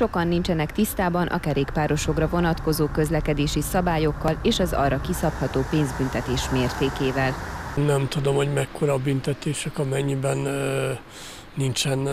Sokan nincsenek tisztában a kerékpárosokra vonatkozó közlekedési szabályokkal és az arra kiszabható pénzbüntetés mértékével. Nem tudom, hogy mekkora a büntetések, amennyiben uh, nincsen uh,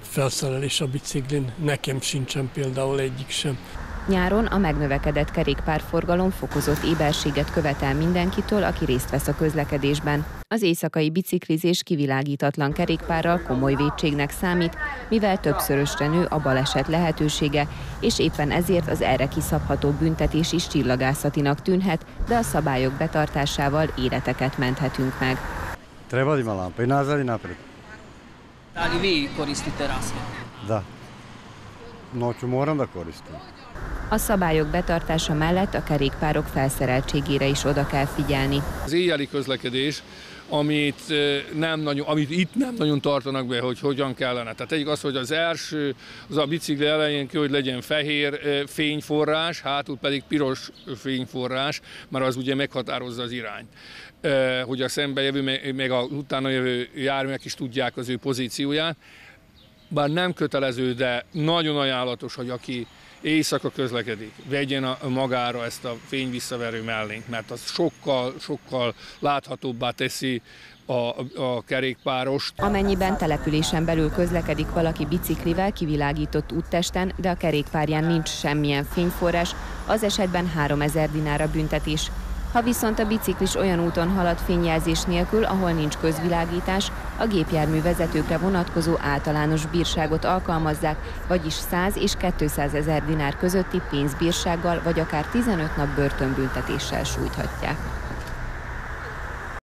felszerelés a biciklin. Nekem sincsen például egyik sem. Nyáron a megnövekedett kerékpárforgalom fokozott éberséget követel mindenkitől, aki részt vesz a közlekedésben. Az éjszakai biciklizés kivilágítatlan kerékpárral komoly védségnek számít, mivel többszörösre nő a baleset lehetősége, és éppen ezért az erre kiszabható büntetés is csillagászatinak tűnhet, de a szabályok betartásával életeket menthetünk meg. Treba li ima lampa i nazad i napred. Da li vi koristite? Da. Noću moram da koristim. A szabályok betartása mellett a kerékpárok felszereltségére is oda kell figyelni. Az éjjeli közlekedés, amit, nem nagyon, amit itt nem nagyon tartanak be, hogy hogyan kellene. Tehát egyik az, hogy az első, az a bicikli elején ki, hogy legyen fehér fényforrás, hátul pedig piros fényforrás, mert az ugye meghatározza az irányt. Hogy a szembe jövő, meg a utána jövő járműek is tudják az ő pozícióját. Bár nem kötelező, de nagyon ajánlatos, hogy aki éjszaka közlekedik, vegyen a, magára ezt a fényvisszaverő mellényt, mert az sokkal, sokkal láthatóbbá teszi a, a kerékpárost. Amennyiben településen belül közlekedik valaki biciklivel kivilágított úttesten, de a kerékpárján nincs semmilyen fényforrás, az esetben 3000 dinára büntetés. Ha viszont a biciklis olyan úton halad fényjelzés nélkül, ahol nincs közvilágítás, a gépjármű vezetőkre vonatkozó általános bírságot alkalmazzák, vagyis 100 és 200 ezer dinár közötti pénzbírsággal vagy akár 15 nap börtönbüntetéssel sújthatják.